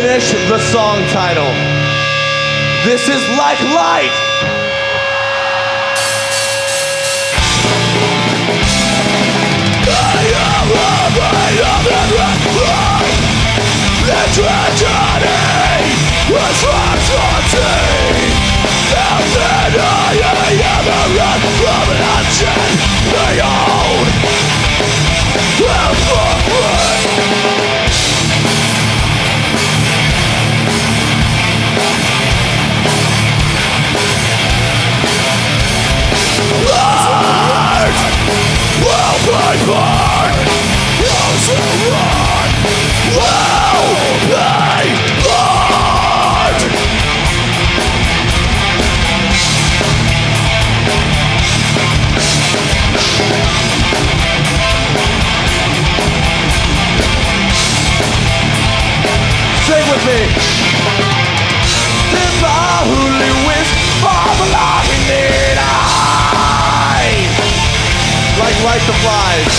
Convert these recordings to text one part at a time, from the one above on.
finish the song title. This is like light. The tragedy was like light the flies.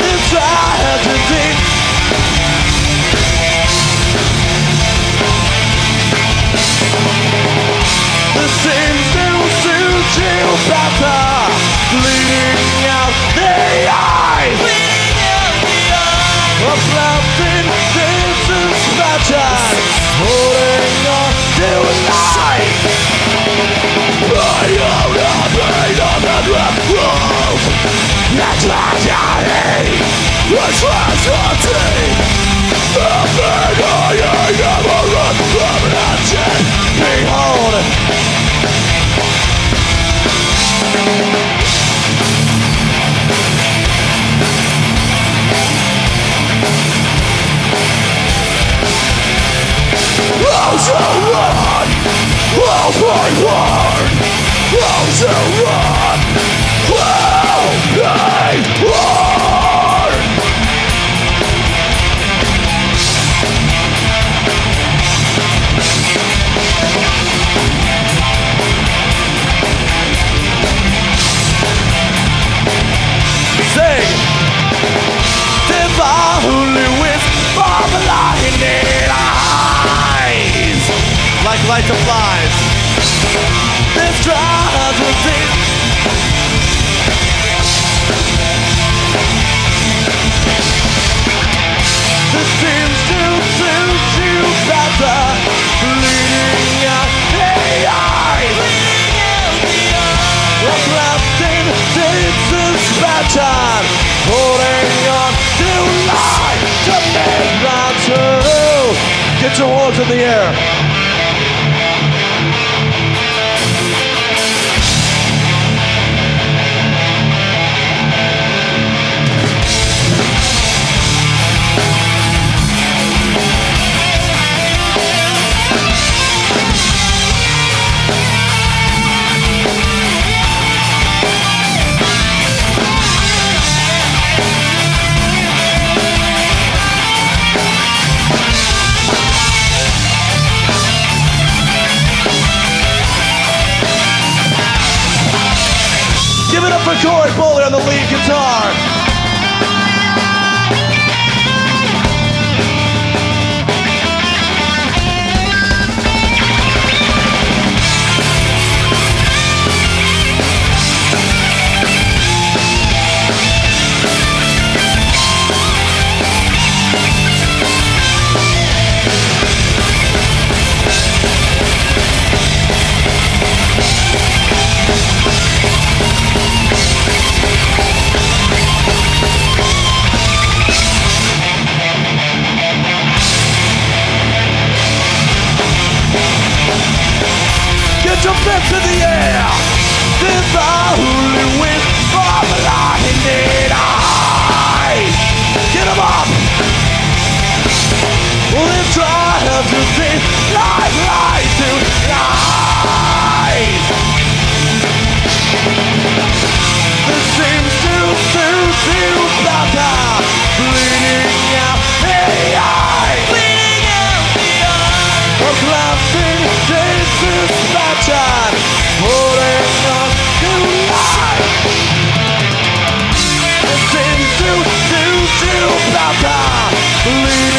It's tragedy. Talk to light flies, This drives within. This seems to suit you better. Bleeding out the eye. A left in this suspension? Holding on to life to midnight. Get your horns in the air. Corey Beaulieu on the lead guitar. into the air. believe.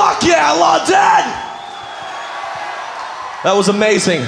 Fuck yeah, London! That was amazing.